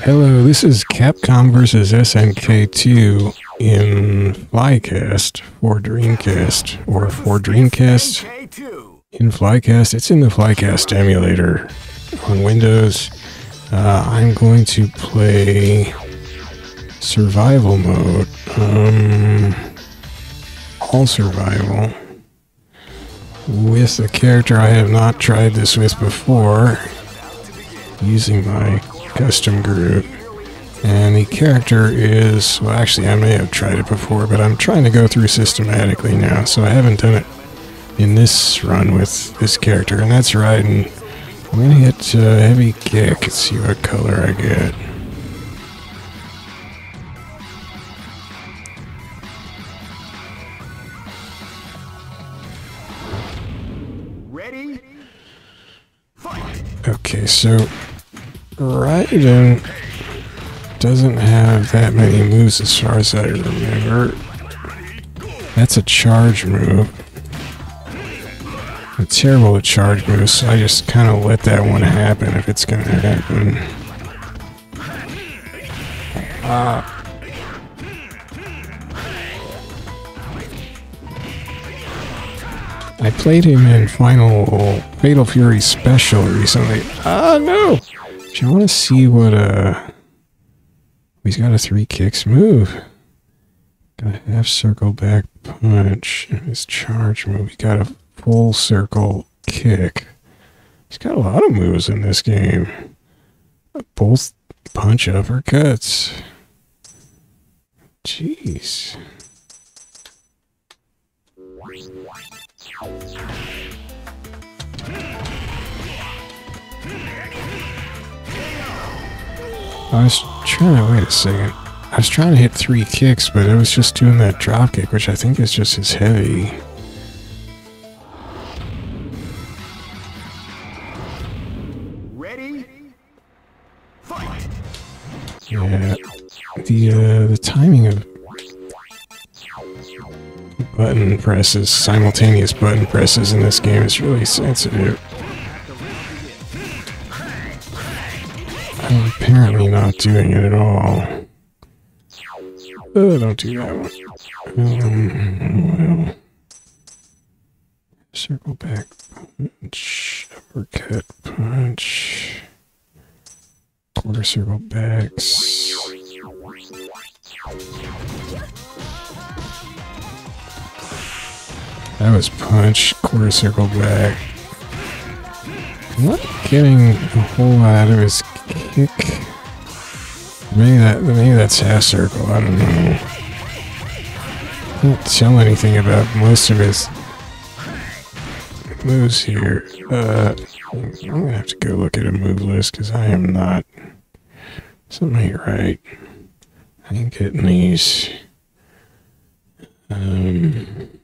Hello, this is Capcom versus SNK2 in Flycast for Dreamcast or for Dreamcast in Flycast. It's in the Flycast emulator on Windows. Uh, I'm going to play survival mode. Um, all survival with a character I have not tried this with before using my custom group. And the character is, well, actually, I may have tried it before, but I'm trying to go through systematically now, so I haven't done it in this run with this character, and that's right. And I'm gonna hit uh, heavy kick and see what color I get. Ready? Fight! Okay, so Raiden doesn't have that many moves as far as I remember. That's a charge move. I'm terrible charge moves, so I just kind of let that one happen if it's gonna happen. Ah. I played him in Final Fatal Fury Special recently. Ah, no! Do you want to see what, uh... He's got a three kicks move. Got a half circle back punch. His charge move. He got a full circle kick. He's got a lot of moves in this game. Both punch uppercuts. Jeez. I was trying to wait a second. I was trying to hit three kicks, but I was just doing that drop kick, which I think is just as heavy. Ready? Fight! Yeah, the uh, the timing of button presses, simultaneous button presses in this game is really sensitive. Not doing it at all. Oh, don't do that one. Um, well. Circle back punch, uppercut punch, quarter circle backs. That was punch, quarter circle back. I'm not getting a whole lot out of his kick. Maybe that maybe that's half circle, I don't know. Can't tell anything about most of his moves here. Uh I'm gonna have to go look at a move list because I am not something ain't right. I ain't getting these. Um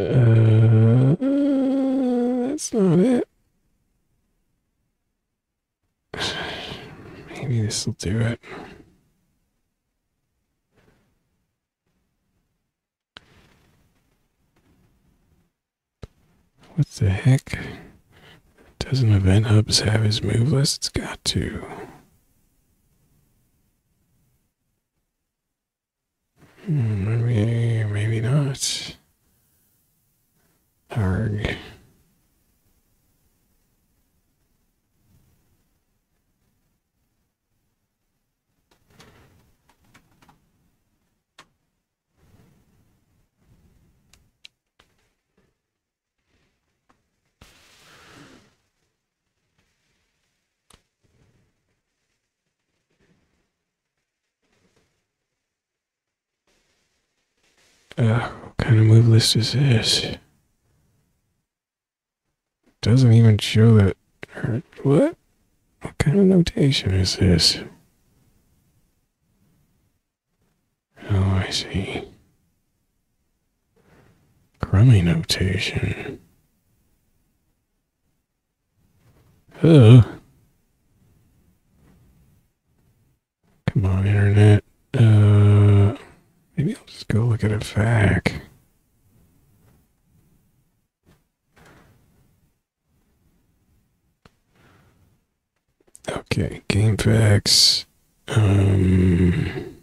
Uh, that's not it. Maybe this will do it. What the heck? Doesn't Event Hubs have his move list? It's got to. Hmm, Maybe, maybe not. Arg. Uh, what kind of move list is this? Doesn't even show that. What? What kind of notation is this? Oh, I see. Crummy notation. Oh. Come on, internet. Maybe I'll just go look at a vac. Okay, game facts. Um,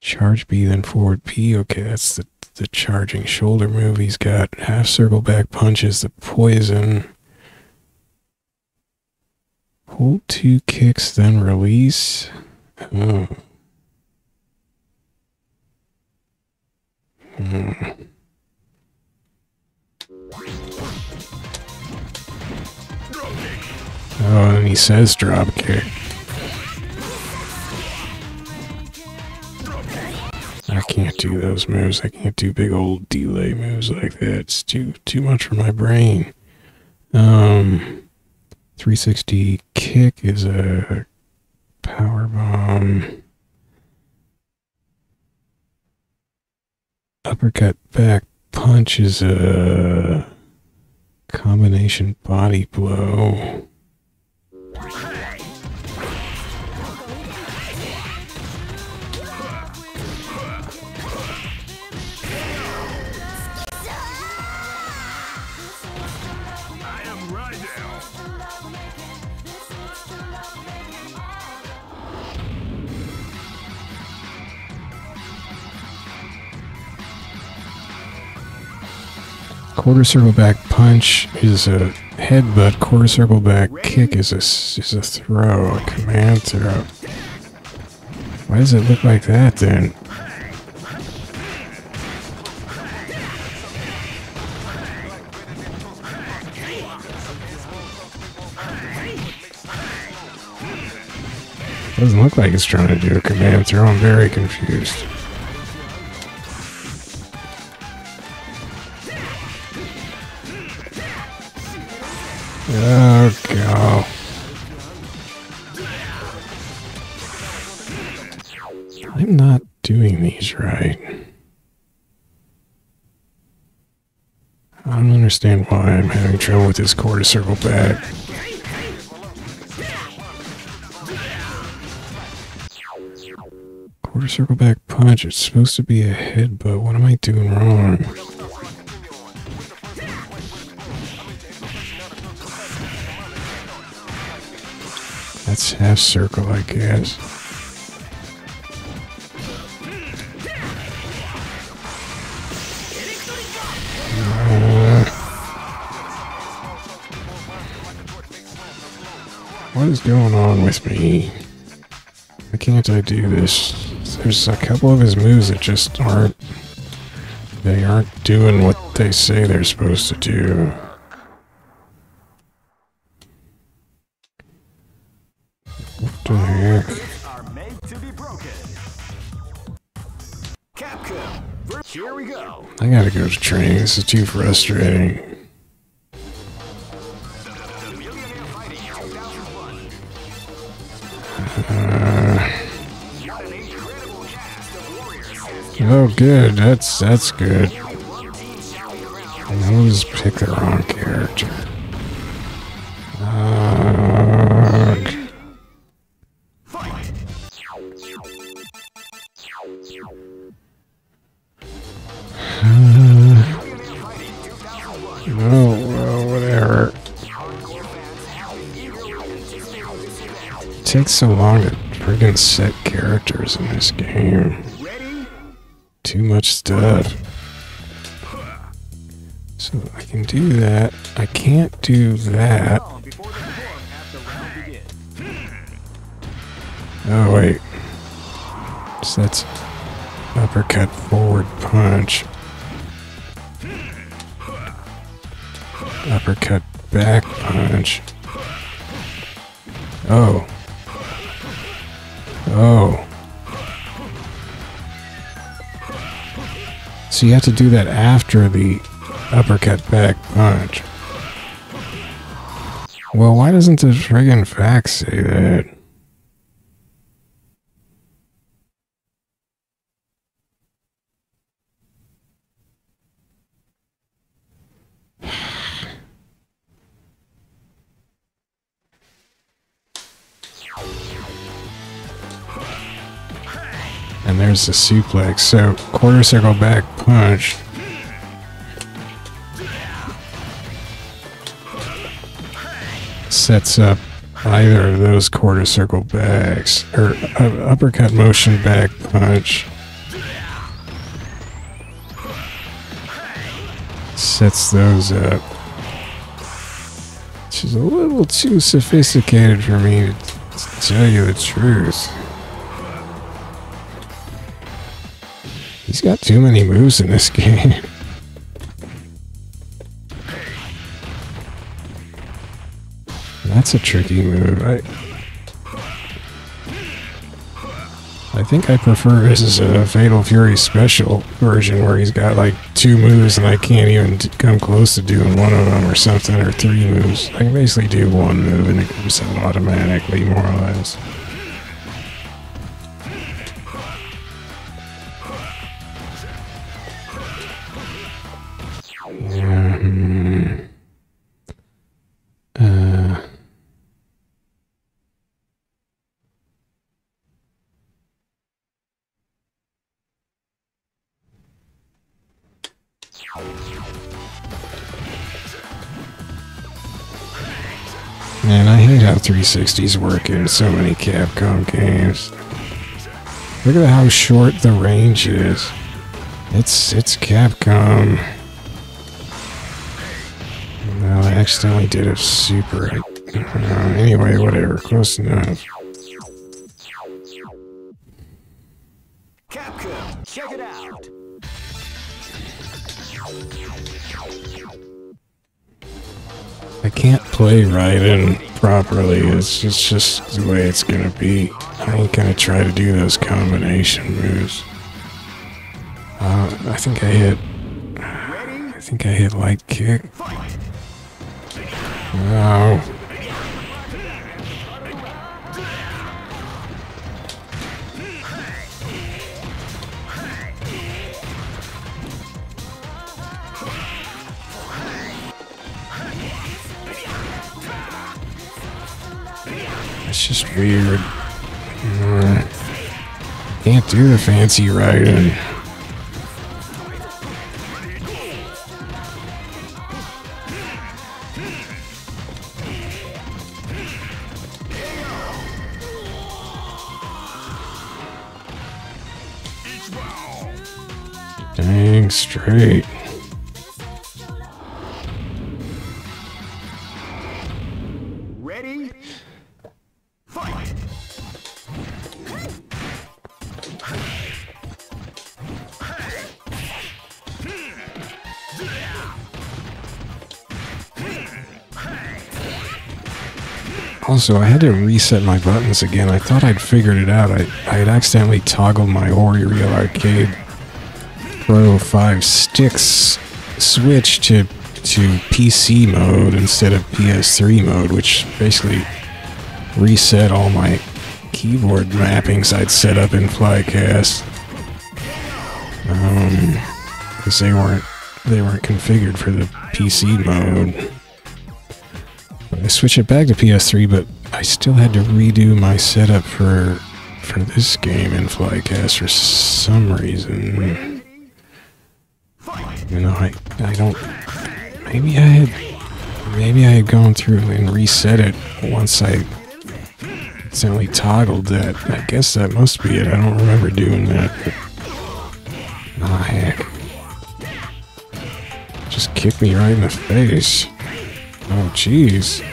charge B, then forward P. Okay, that's the the charging shoulder move. He's got half circle back punches, the poison. Hold two kicks, then release. Oh. Hmm. Oh, and he says drop kick. I can't do those moves. I can't do big old delay moves like that. It's too too much for my brain. Um 360 kick is a power bomb. Uppercut back punch is a combination body blow. Quarter circle back punch is a headbutt. Quarter circle back kick is a is a throw, a command throw. Why does it look like that then? Doesn't look like it's trying to do a command throw. I'm very confused. Oh, God. I'm not doing these right. I don't understand why I'm having trouble with this quarter circle back. Quarter circle back punch. It's supposed to be a headbutt. What am I doing wrong? That's half circle, I guess. Uh, what is going on with me? Why can't I do this? There's a couple of his moves that just aren't. They aren't doing what they say they're supposed to do. The heck? Are made to be broken. Capcom. Here we go. I gotta go to training. This is too frustrating. Millionaire Fighting 2001. Got an incredible cast of warriors. Oh, good. That's that's good. One team shall be crowned. And I'll just pick the wrong character. So long to friggin' set characters in this game. Too much stuff. So I can do that. I can't do that. Calm before the perform after round begins. Oh, wait. So that's uppercut forward punch. Uppercut back punch. Oh. Oh. So you have to do that after the uppercut back punch. Well, why doesn't the friggin' FAQs say that? And there's the suplex. So quarter circle back punch. Sets up either of those quarter circle backs or uh, uppercut motion back punch. Sets those up. She's a little too sophisticated for me to tell you the truth. He's got too many moves in this game. That's a tricky move. I, I think I prefer his uh, Fatal Fury special version where he's got like two moves and I can't even come close to doing one of them or something, or three moves. I can basically do one move and it comes out automatically, more or less. 360s work in so many Capcom games. Look at how short the range is. It's it's Capcom. No, I accidentally did a super. Uh, anyway, whatever. Close enough. I can't play right Raiden properly. It's just, just the way it's gonna be. I ain't gonna try to do those combination moves. Uh, I think I hit. I think I hit light kick. No. Just weird. Uh, can't do the fancy riding. Dang straight. Also, I had to reset my buttons again. I thought I'd figured it out. I, I had accidentally toggled my Hori Real Arcade Pro 5 sticks switch to to PC mode instead of PS3 mode, which basically reset all my keyboard mappings I'd set up in Flycast. Um, because they weren't they weren't configured for the PC mode. I switched it back to PS3, but I still had to redo my setup for for this game in Flycast for some reason. You know, I I don't. Maybe I had maybe I had gone through and reset it once I accidentally toggled that. I guess that must be it. I don't remember doing that. Ah, heck. Just kicked me right in the face. Oh, jeez.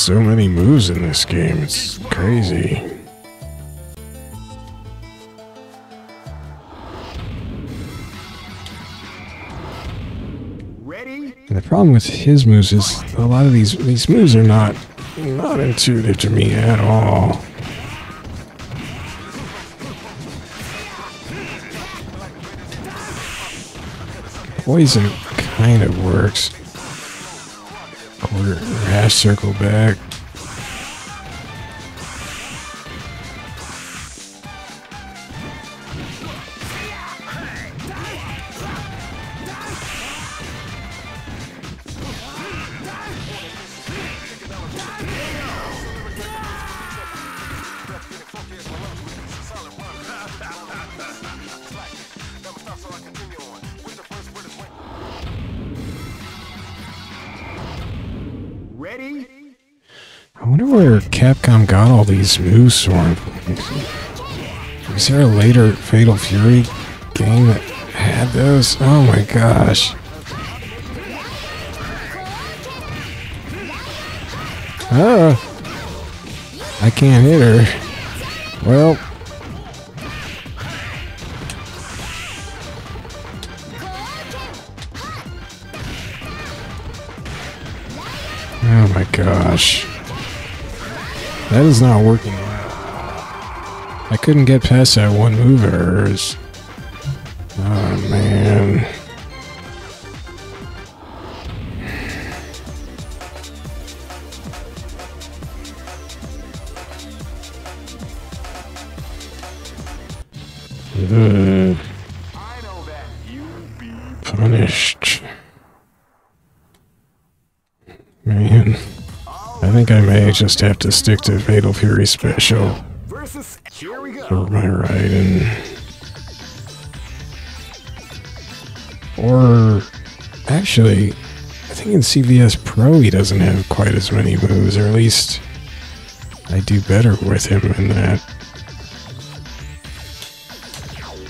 So many moves in this game. It's crazy. And the problem with his moves is a lot of these these moves are not not intuitive to me at all. Poison kind of works. Or half circle back. Moves from. Is there a later Fatal Fury game that had those? Oh my gosh. Ah. I can't hit her. Well. Oh my gosh. That is not working well. I couldn't get past that one move of hers. Oh man. Ugh, just have to stick to Fatal Fury Special for my Raiden. Or actually, I think in CVS Pro he doesn't have quite as many moves, or at least I do better with him in that.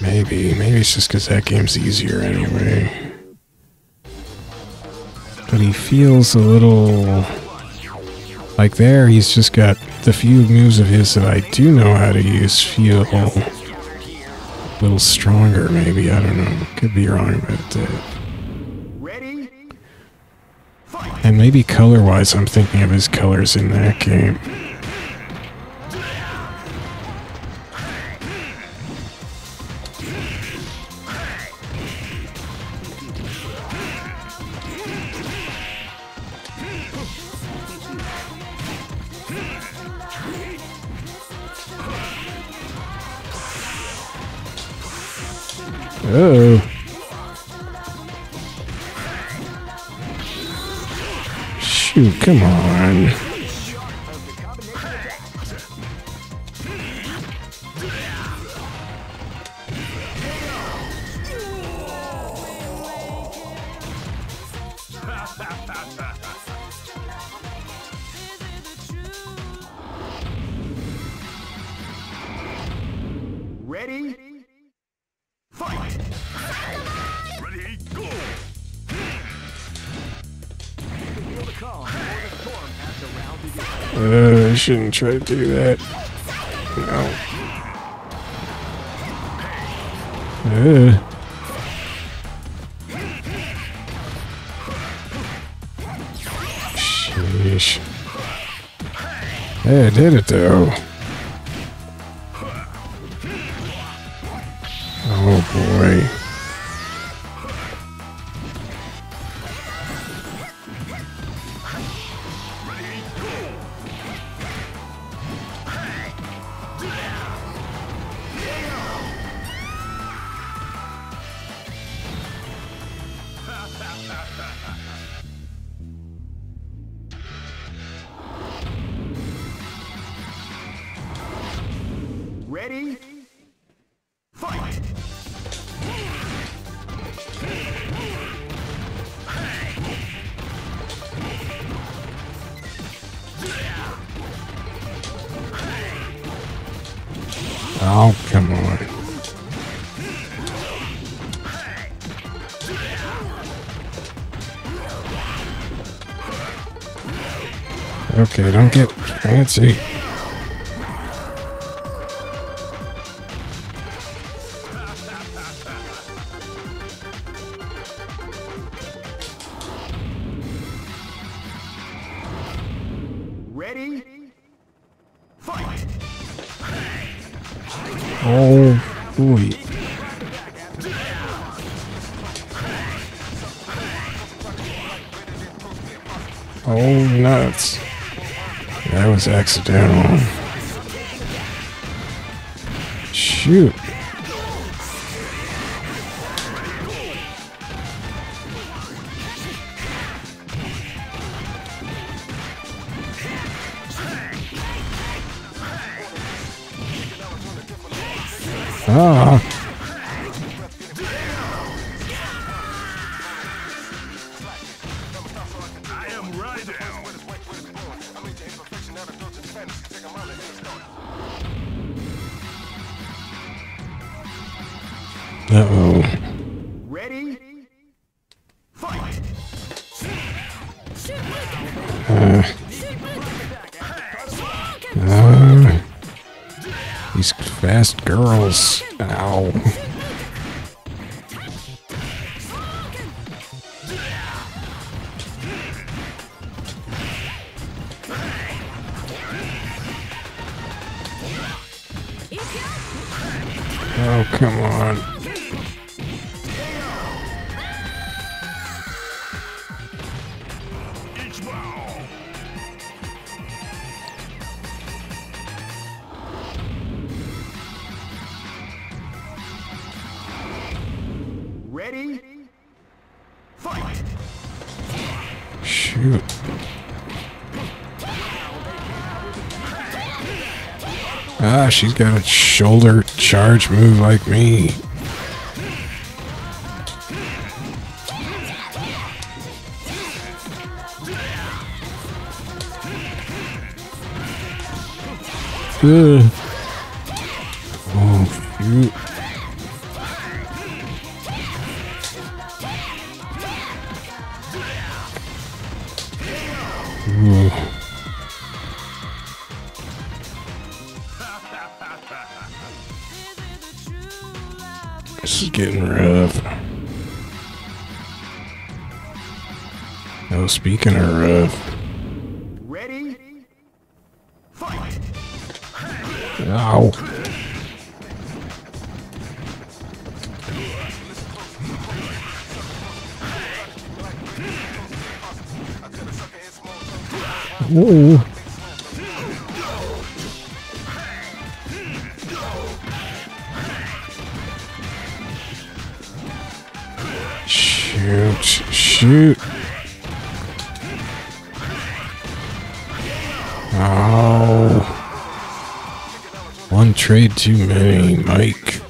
Maybe, maybe it's just because that game's easier anyway. But he feels a little like there. He's just got the few moves of his that I do know how to use feel a little stronger. Maybe I don't know. Could be wrong about that. Uh, and maybe color wise, I'm thinking of his colors in that game. Come. Shouldn't try to do that. No. Uh. Sheesh. I did it though. Fancy. Ready? Fight! Oh, boy. Oh, nuts. That was accidental. Shoot. She's got a shoulder charge move like me. Ugh. This is getting rough. Oh, speaking of rough. Ready? Fight! Ow. Whoa. Trade too many, Mike.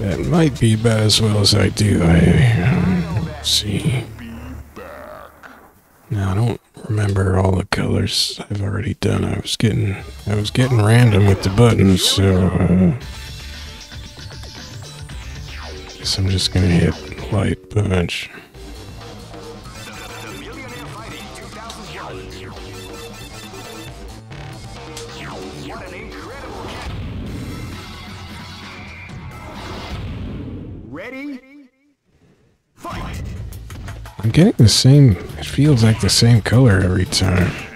That might be about as well as I do. I um, see. Now I don't remember all the colors I've already done. I was getting I was getting random with the buttons, so uh, guess I'm just gonna hit light punch. Getting the same. It feels like the same color every time.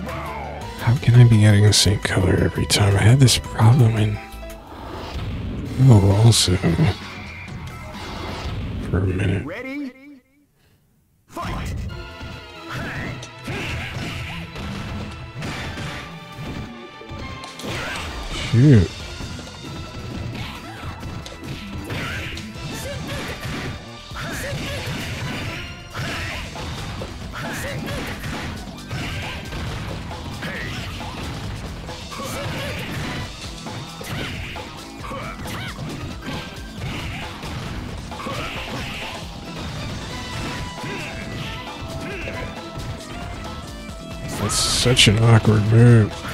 How can I be getting the same color every time? I had this problem in. Oh, also. For a minute. Ready? Fight! Shoot. Such an awkward move.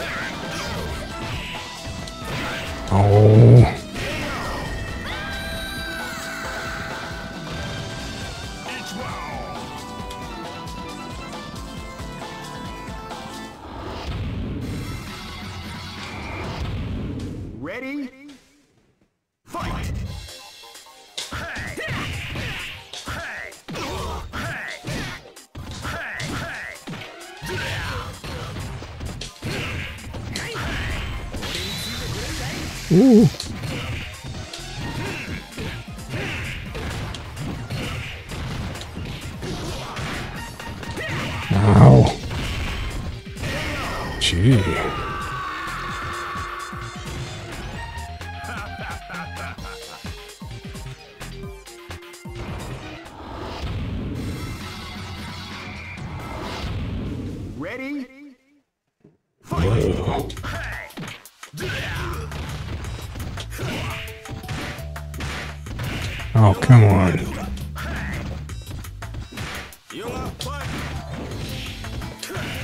Ugh.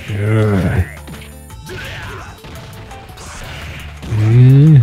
Mm. Mm.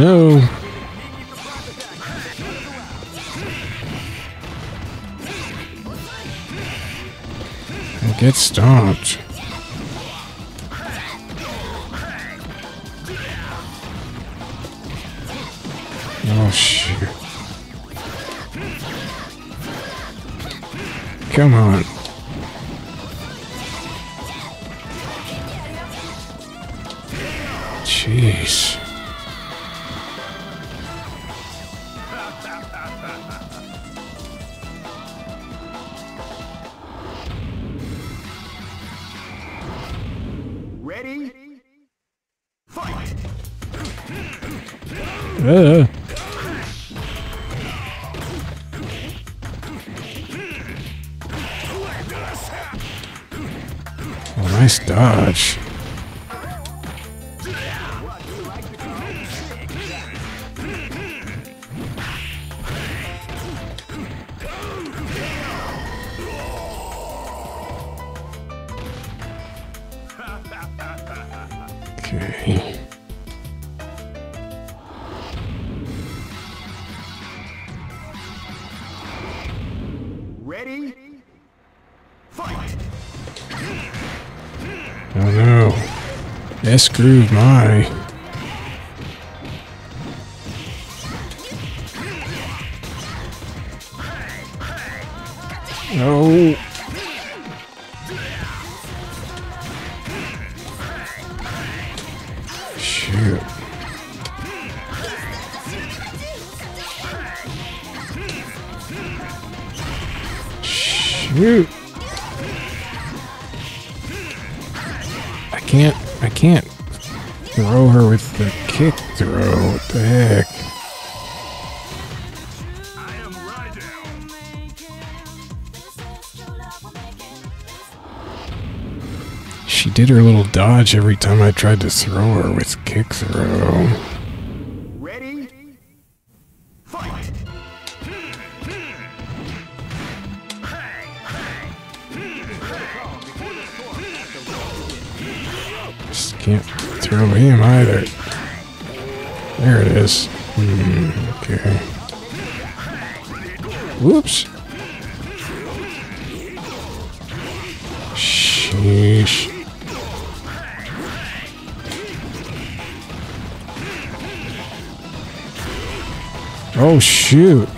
No. Get stomped. Ready? Fight! Oh no. S groove my. Dodge every time I tried to throw her with kick throw. Ready? Fight! Just can't throw him either. There it is. Hmm, okay. Whoops. Shoot.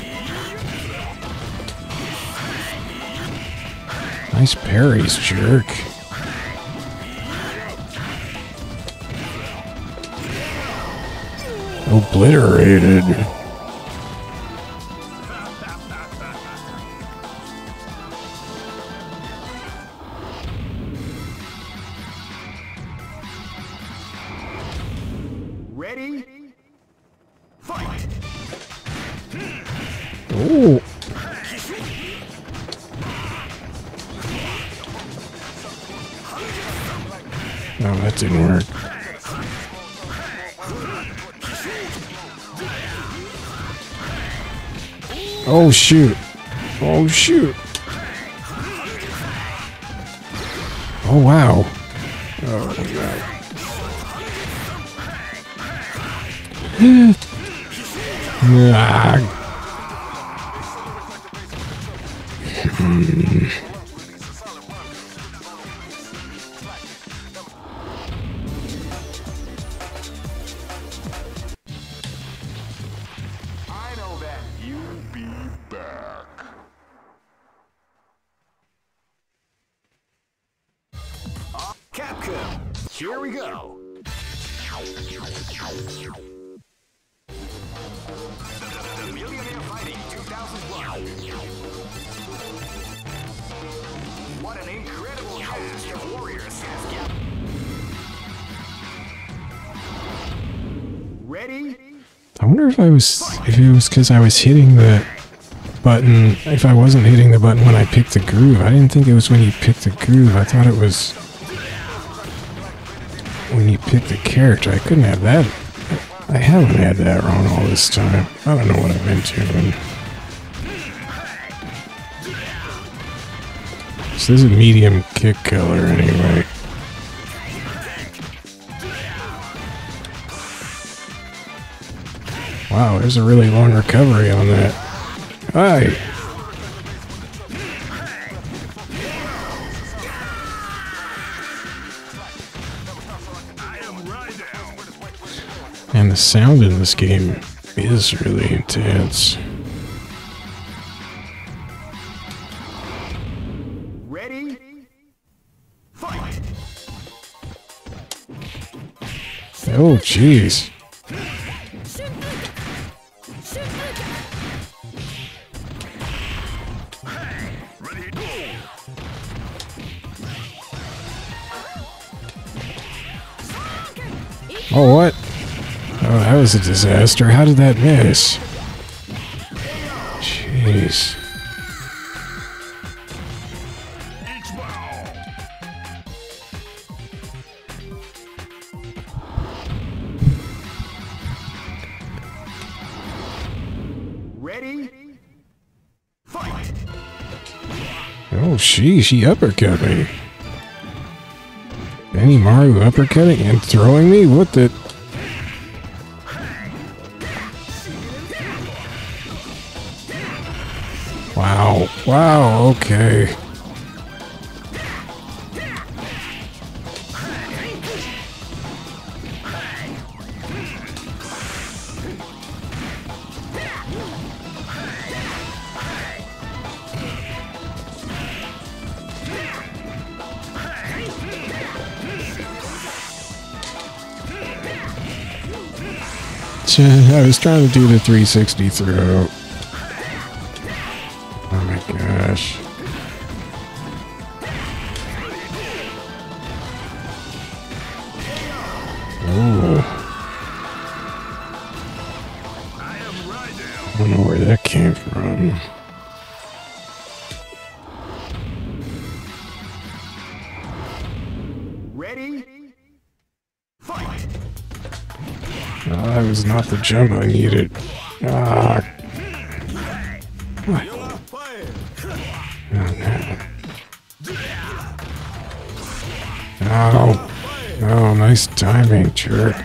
Nice parries, jerk. Obliterated. Oh. No, that didn't work. Oh shoot. Oh shoot. Oh wow. Oh ah. I because I was hitting the button. If I wasn't hitting the button when I picked the groove, I didn't think it was when you picked the groove. I thought it was when you picked the character. I couldn't have that. I haven't had that wrong all this time. I don't know what I've been doing. So this is a medium kick killer anyway. Wow, there's a really long recovery on that. Hi. And the sound in this game is really intense. Ready? Fight! Oh, jeez. Was a disaster. How did that miss? Jeez. Ready? Fight! Oh, she, she uppercut me. Benimaru uppercutting and throwing me? What the? Wow. Okay. I was trying to do the 360 throw. Jump I needed. Ah, You're fired! oh, oh, nice timing, jerk.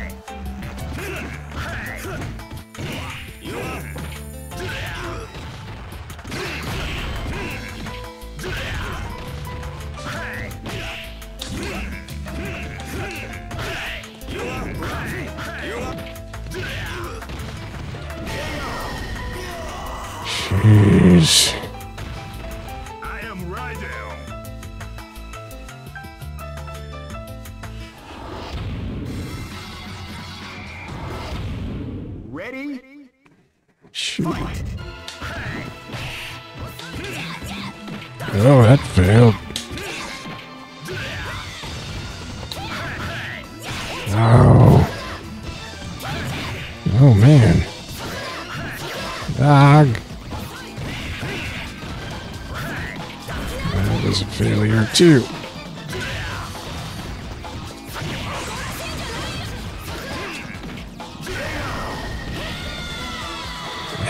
Too.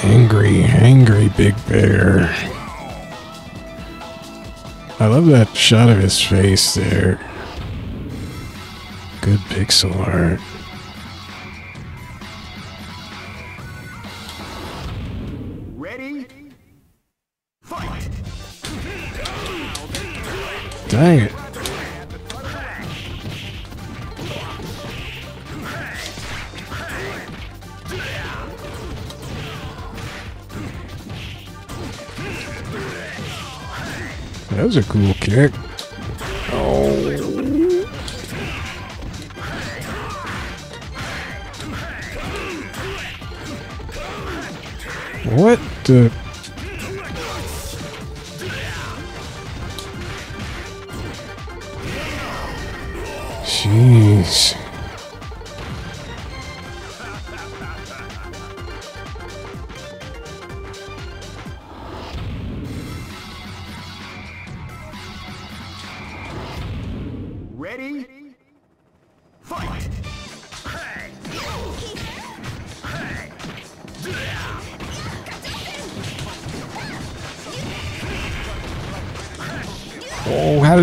Angry, angry Big Bear. I love that shot of his face there. Good pixel art. That was a cool kick. Oh. What the...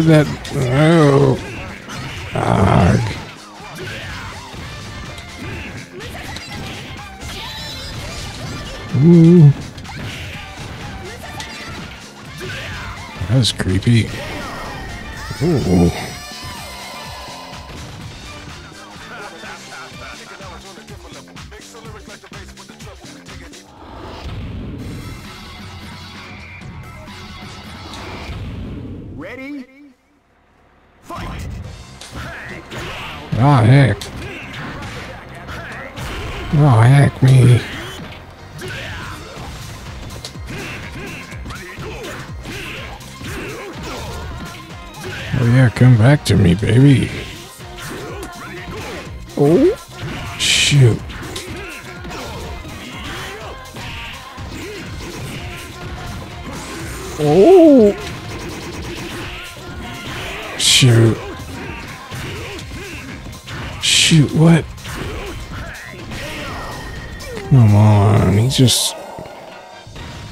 Did that? Oh. Arg. Ooh. That was creepy. Ooh. To me, baby. Oh, shoot. Oh. Shoot. Shoot, what? Come on, he just.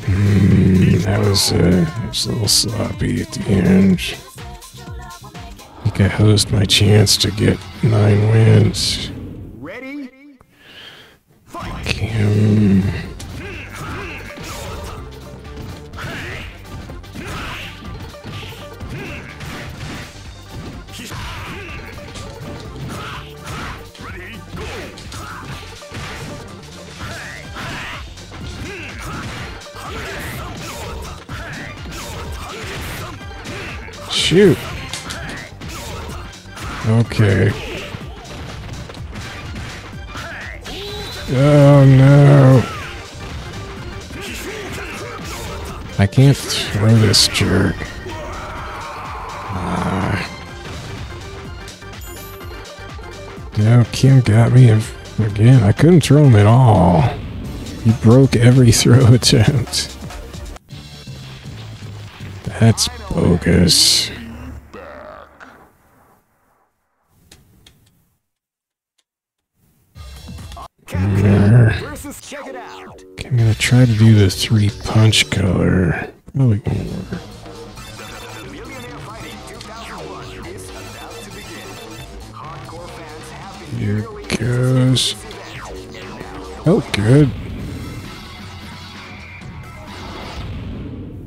Hmm, that was, uh, was a little sloppy at the end. I think I hosed my chance to get nine wins. Ready? Fight! Kim. Shoot. Okay. Oh no. I can't throw this jerk. Ah. No, Kim got me again. I couldn't throw him at all. He broke every throw attempt. That's bogus. Try to do the three punch color. Probably won't work. Millionaire Fighting 2001 is about to begin. Hardcore fans have been Here goes. anticipating this event. And now, Oh, good.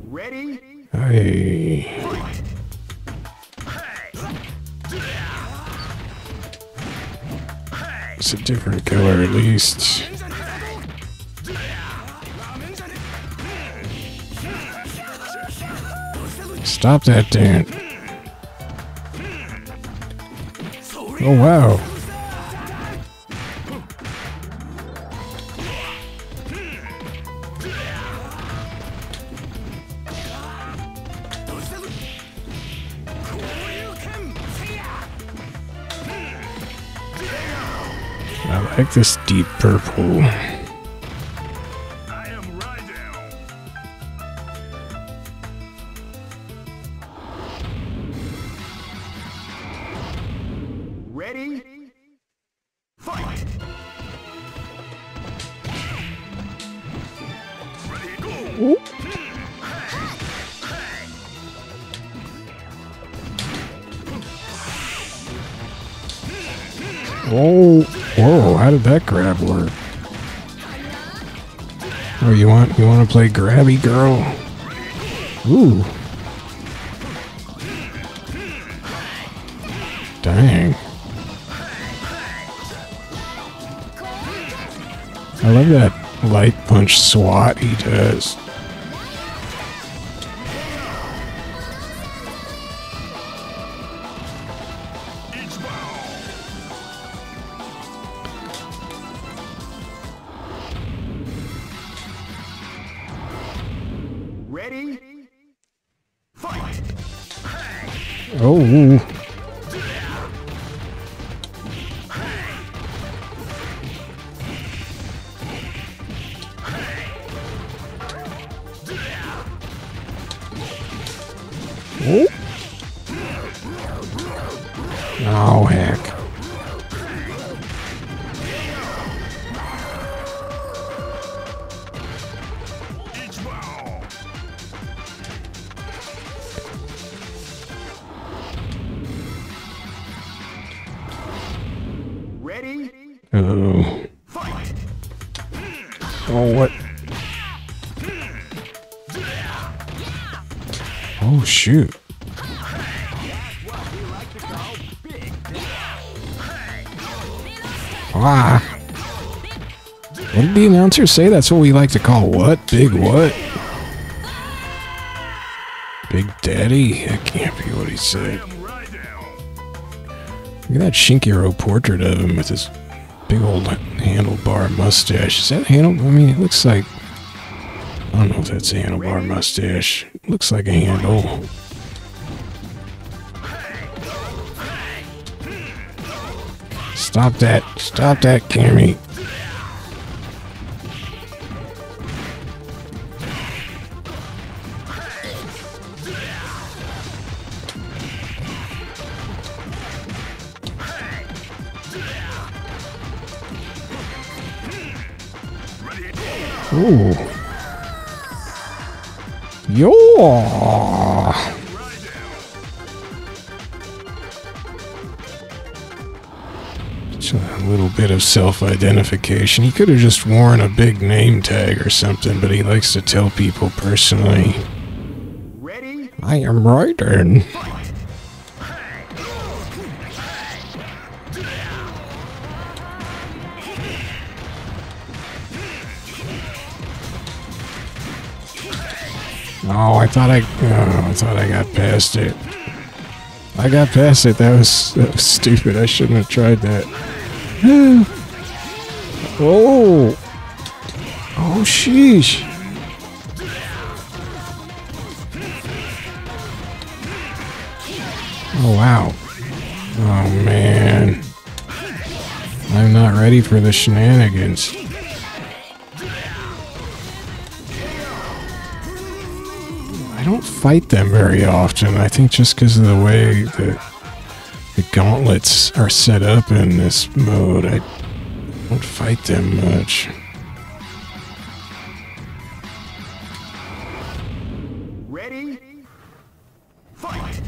ready? Hey. It's a different color at least. Stop that, Dan. Oh, wow. I like this deep purple. Ready? Fight! Ready, go! Oh, whoa! How did that grab work? Oh, you want you want to play grabby girl? Ooh. I love that light punch swat he does. Say? That's what we like to call what? Big what? Big Daddy? That can't be what he said. Look at that Shinkiro portrait of him with his big old handlebar mustache. Is that handle? I mean, it looks like. I don't know if that's a handlebar mustache. looks like a handle. Stop that. Stop that, Cammy. Ooh. Yo. Just a little bit of self-identification. He could have just worn a big name tag or something, but he likes to tell people personally, Ready? I am Raiden. Oh, I thought I, oh, I thought I got past it. I got past it. That was, that was stupid. I shouldn't have tried that. oh, oh, sheesh. Oh wow. Oh man. I'm not ready for the shenanigans. Fight them very often. I think just because of the way that the gauntlets are set up in this mode, I don't fight them much. Ready? Fight!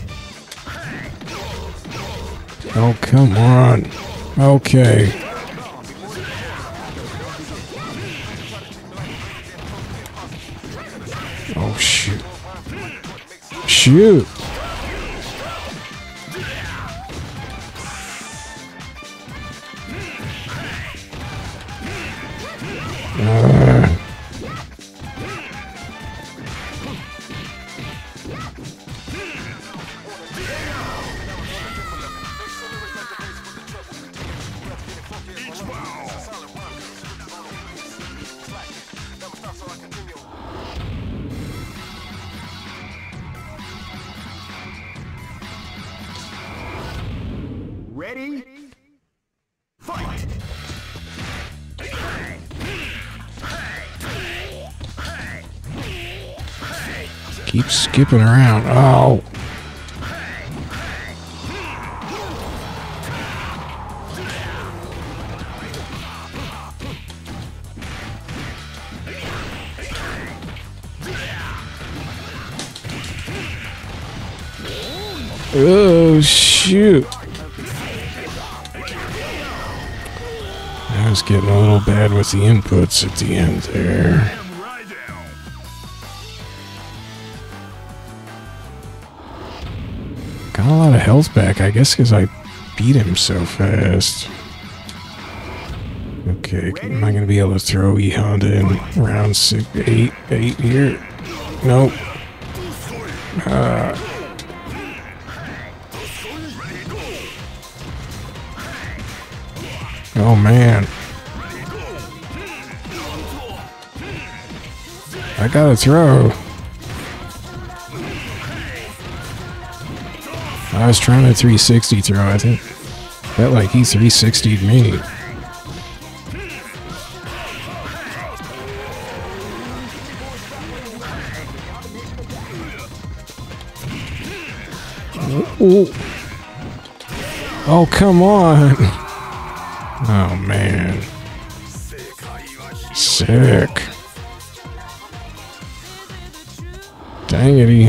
Oh, come on. Okay. Shoot. Skipping around. Oh. Oh, shoot. I was getting a little bad with the inputs at the end there. Health back, I guess, because I beat him so fast. Okay, am I going to be able to throw E Honda in round six, eight, eight here? Nope. Uh, oh man. I gotta throw. I was trying to 360 throw. I think felt like he 360'd me. Oh, oh come on. Oh, man. Sick. Dang it, he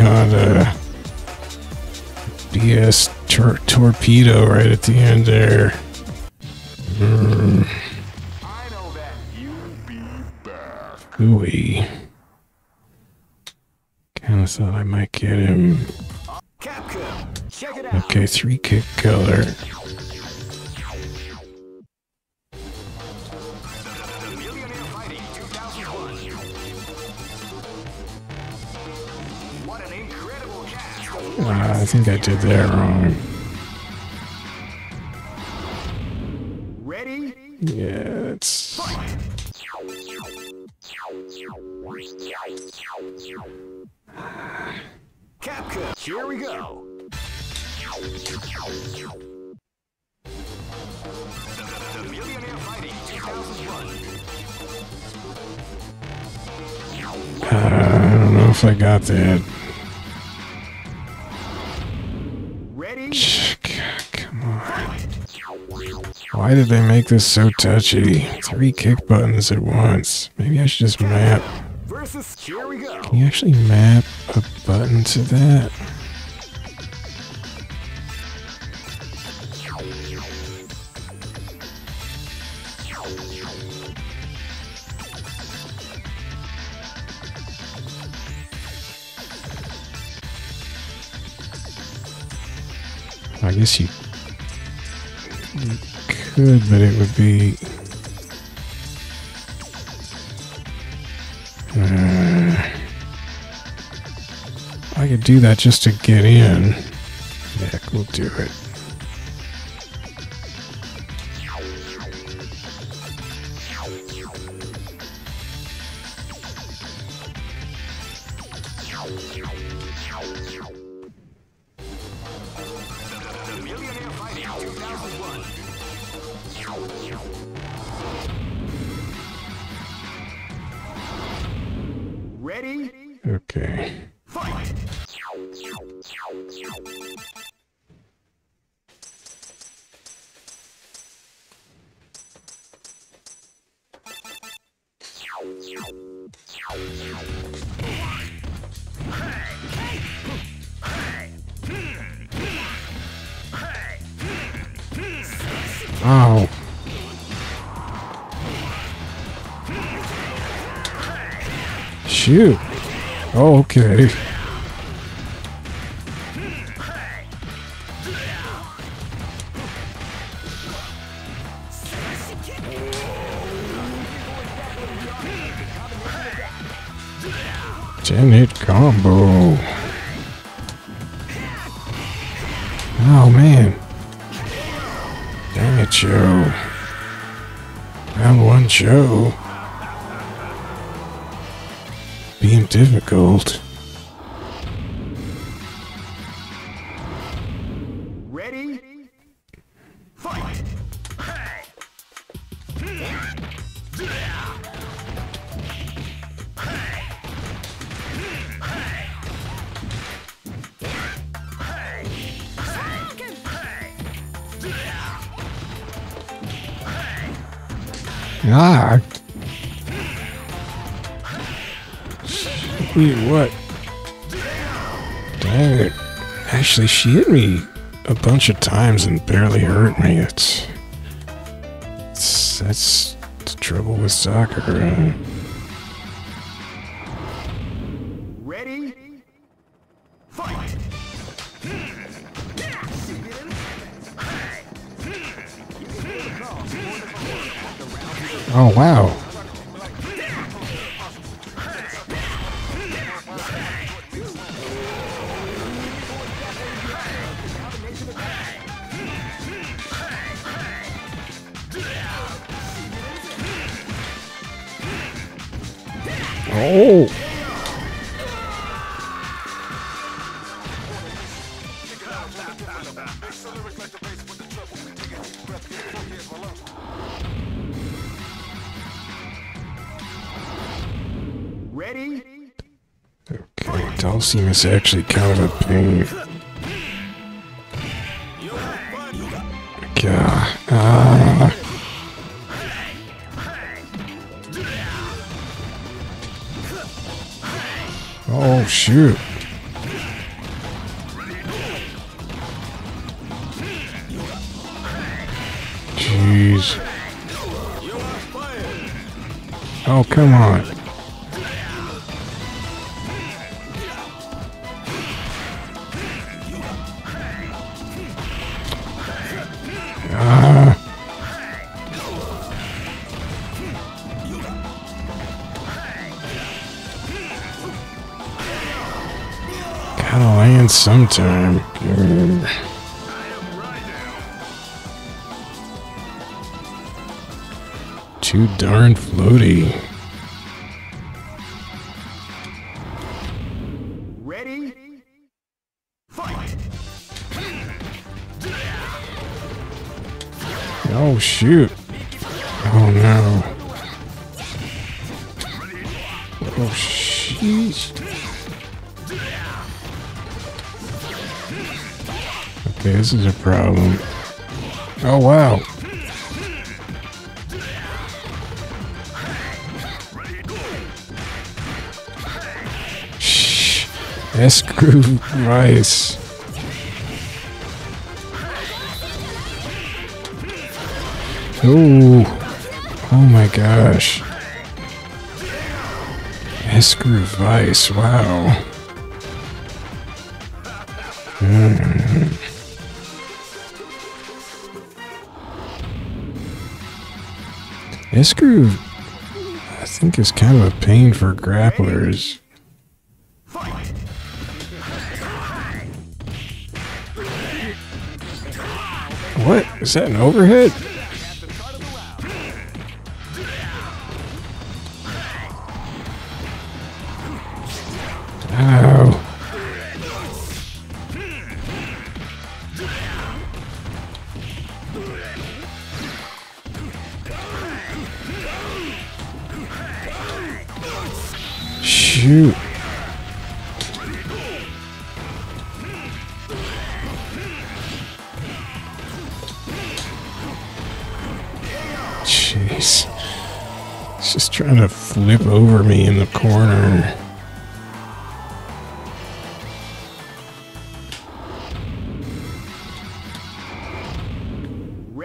BS tor- torpedo right at the end there. Mm, I know that you'll be back. ooey. Kinda thought I might get him. Capcom, check it out. Okay, three kick killer. Uh, I think I did that wrong. Ready? Yeah, it's. Capcom, here we go. The Millionaire Fighting 2001. Uh, I don't know if I got that. Why did they make this so touchy? Three kick buttons at once. Maybe I should just map. Versus, here we go. Can you actually map a button to that? I guess you could, but it would be. Uh, I could do that just to get in. Heck, we'll do it. Ah. Wait, what? Dang it. Actually, she hit me a bunch of times and barely hurt me. It's. it's that's the trouble with soccer. uh, Oh, wow. Is actually kind of a pain. God. Ah. Oh, shoot. Jeez. Oh, come on. Grr. Too darn floaty. Ready? Fight! Oh shoot. This is a problem. Oh wow. Shh. S-Crew Rice. Ooh. Oh my gosh. S-Groove Vice, wow. S-Groove, I think, is kind of a pain for grapplers. What? Is that an overhead?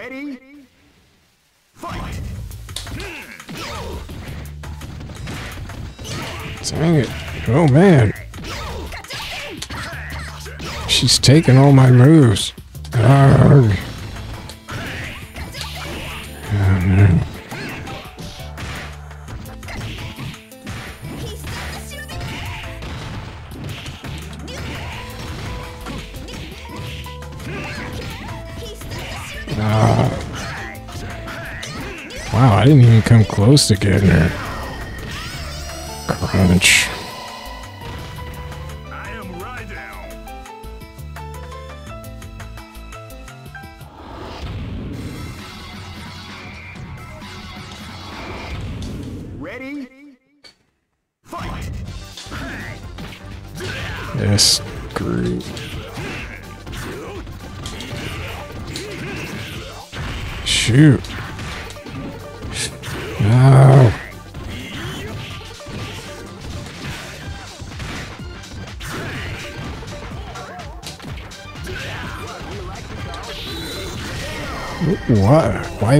Ready? Fight! Dang it. Oh man. She's taking all my moves. Arrgh. Close to getting her. Crunch.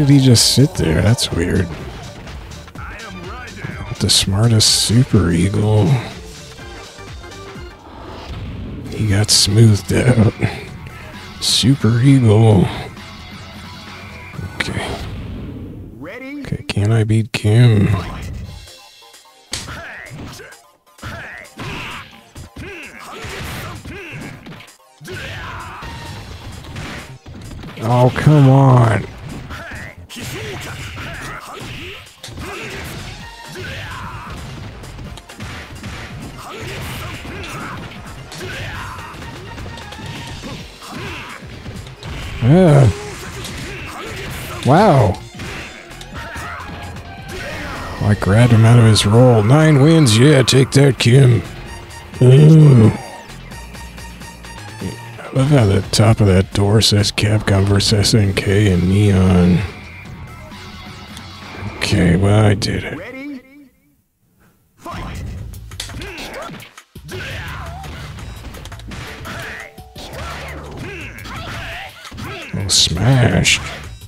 Did he just sit there? That's weird. The smartest super eagle. He got smoothed out. Super eagle. Okay. Okay, can I beat Kim? Oh, come on. Wow. I grabbed him out of his roll. Nine wins. Yeah, take that, Kim. Ooh. I love how the top of that door says Capcom vs. SNK and neon. Okay, well, I did it. Ready?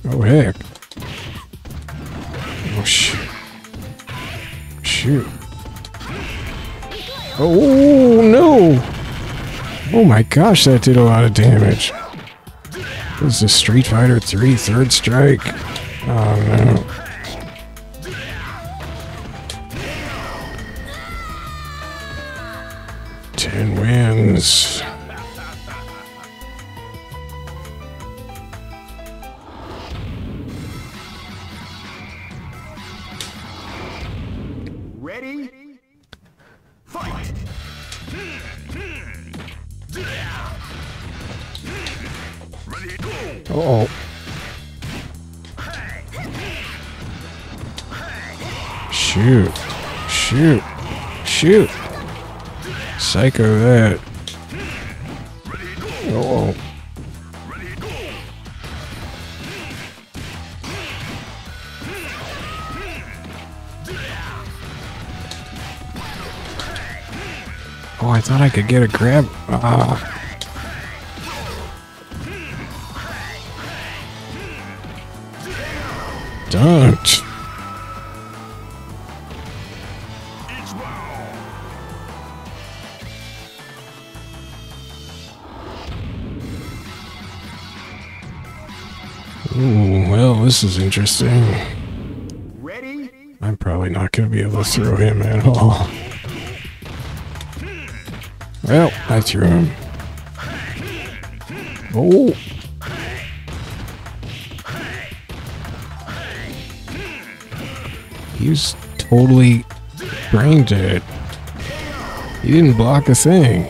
Oh. Oh, heck. Oh, shoot. Shoot. Oh, no. Oh my gosh, that did a lot of damage. This is Street Fighter 3 Third Strike. Oh, no. Ten wins. Shoot. Psycho that. Oh. Oh, I thought I could get a grab. Ah. Ooh, well, this is interesting. Ready? I'm probably not going to be able to throw him at all. Well, I threw him. Oh. He was totally brain dead. He didn't block a thing.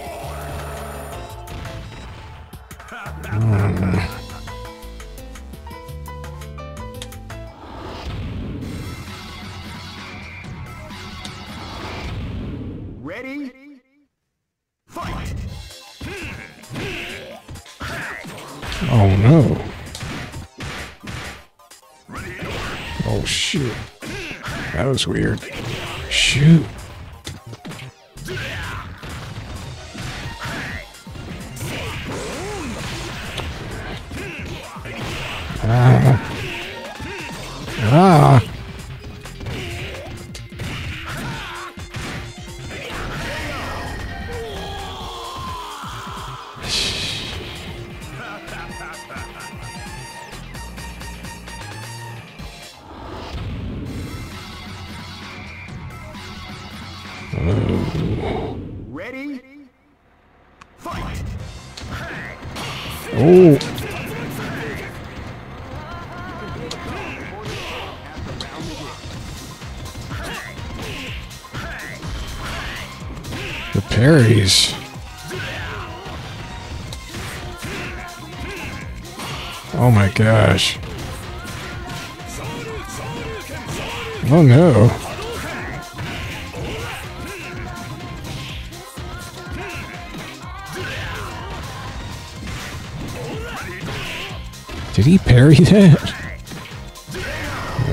Was weird. Shoot.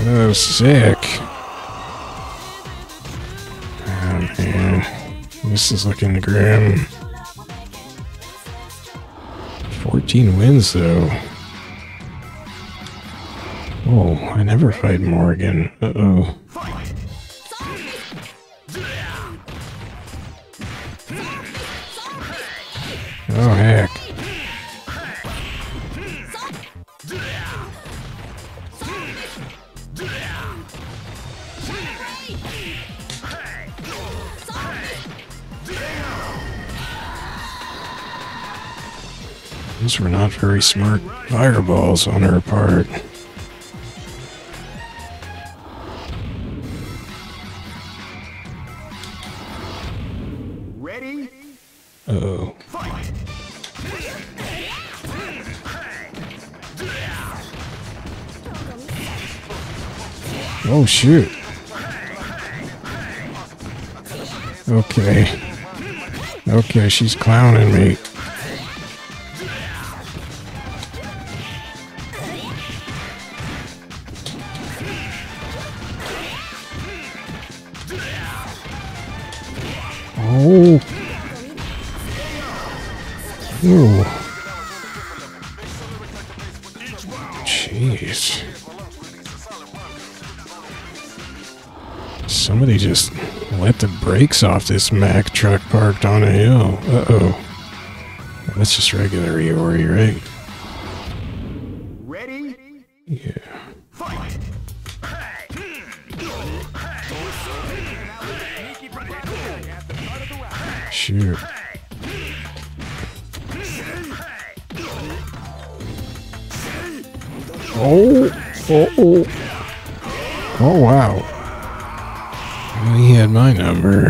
Oh, sick. Oh, man. This is looking grim. 14 wins, though. Oh, I never fight Morrigan. Uh-oh. Oh, heck. very smart fireballs on her part. Ready? Uh oh. Oh shoot. Okay. Okay, she's clowning me. Brakes off this Mack truck parked on a hill. Uh-oh. That's just regular Iori, right? Ready? Yeah. Fight! Shoot. Oh, oh, oh. Oh, wow. He had my number.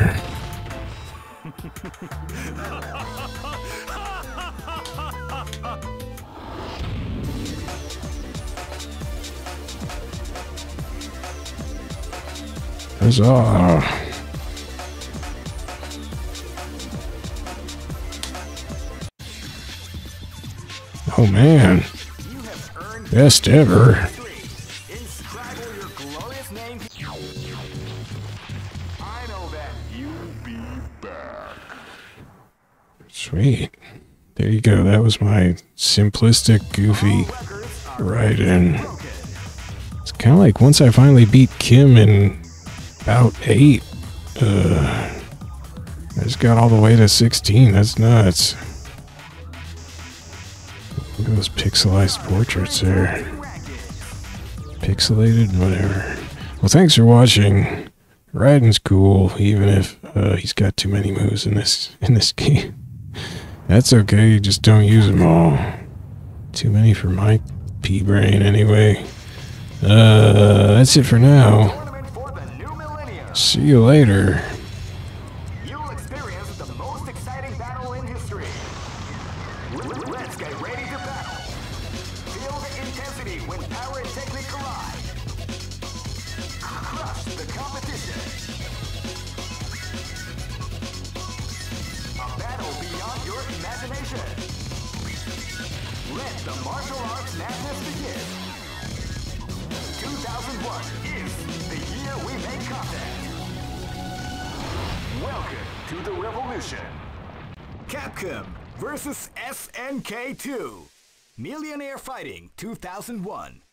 Huzzah. Oh man, best ever. My simplistic, goofy ride in. It's kind of like once I finally beat Kim in about eight, uh, I just got all the way to 16. That's nuts. Look at those pixelized portraits there. Pixelated, whatever. Well, thanks for watching. Raiden's cool, even if uh, he's got too many moves in this in this game. That's okay. Just don't use them all. Too many for my pea brain, anyway. Uh, that's it for now. See you later. 2001.